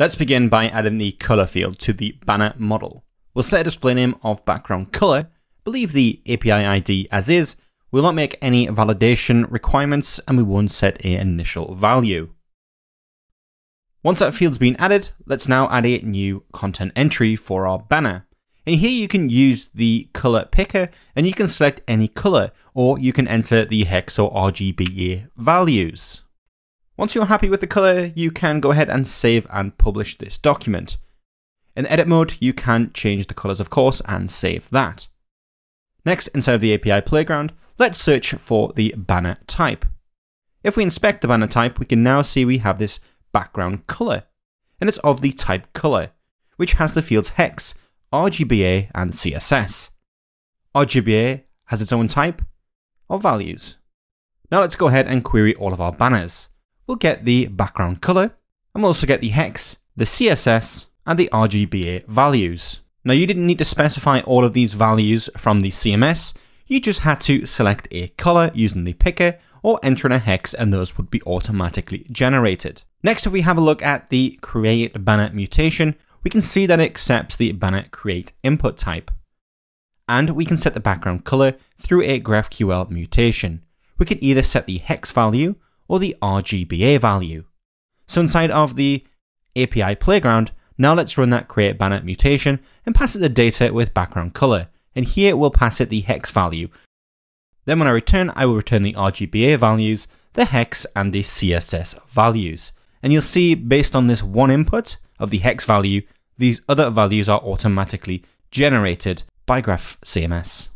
Let's begin by adding the color field to the banner model. We'll set a display name of background color, leave the API ID as is, we'll not make any validation requirements, and we won't set a initial value. Once that field's been added, let's now add a new content entry for our banner. And here you can use the color picker and you can select any color, or you can enter the hex or RGBA values. Once you're happy with the color, you can go ahead and save and publish this document. In edit mode, you can change the colors, of course, and save that. Next, inside of the API playground, let's search for the banner type. If we inspect the banner type, we can now see we have this background color, and it's of the type color, which has the fields hex, RGBA, and CSS. RGBA has its own type of values. Now let's go ahead and query all of our banners. We'll get the background color, and we'll also get the hex, the CSS, and the RGBA values. Now you didn't need to specify all of these values from the CMS, you just had to select a color using the picker or enter in a hex and those would be automatically generated. Next, if we have a look at the create banner mutation, we can see that it accepts the banner create input type. And we can set the background color through a GraphQL mutation. We can either set the hex value or the RGBA value. So inside of the API playground, now let's run that create banner mutation and pass it the data with background color. And here we'll pass it the hex value. Then when I return, I will return the RGBA values, the hex and the CSS values. And you'll see based on this one input of the hex value, these other values are automatically generated by GraphCMS.